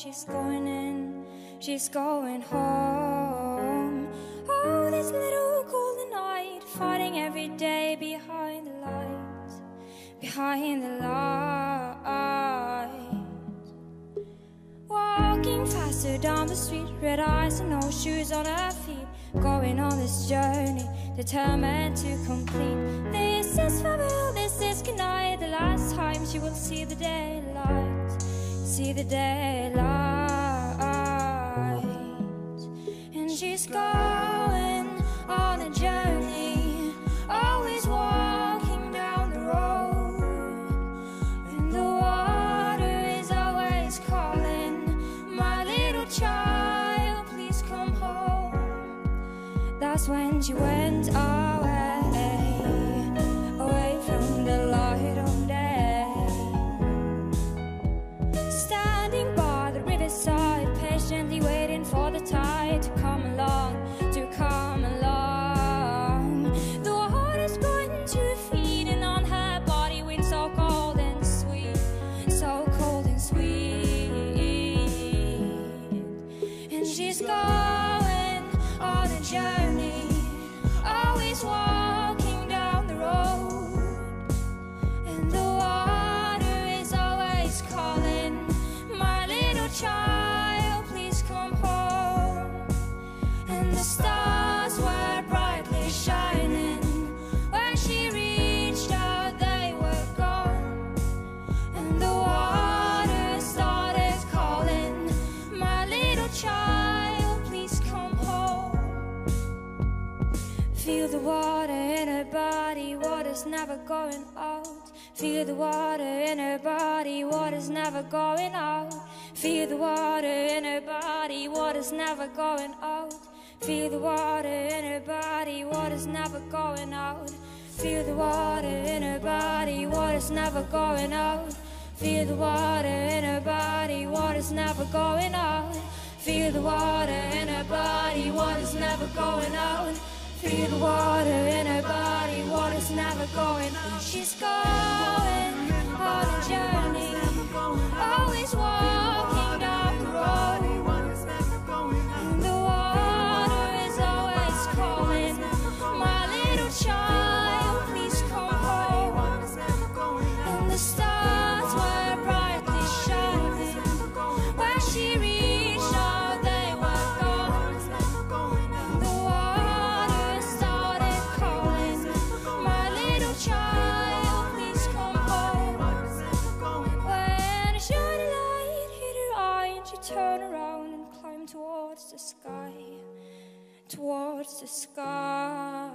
she's going in, she's going home. Oh, this little golden knight, fighting every day behind the lights, behind the lights. Walking faster down the street, red eyes and no shoes on her feet. Going on this journey, determined to complete. This is farewell, this is goodnight. The last time she will see the daylight, see the daylight. And she's going on a journey, always walking down the road. And the water is always calling, my little child, please come home. That's when she went away, And Feel the water in her body, water's never going out. Feel the water in her body, water's never going out. Feel the water in her body, water's never going out. Feel the water in her body, water's never going out. Feel the water in her body, water's never going out. Feel the water in her body, water's never going out. Feel the water in her body, water's never going out. Feel the water in her body, water's never going out. She's going towards the sky, towards the sky.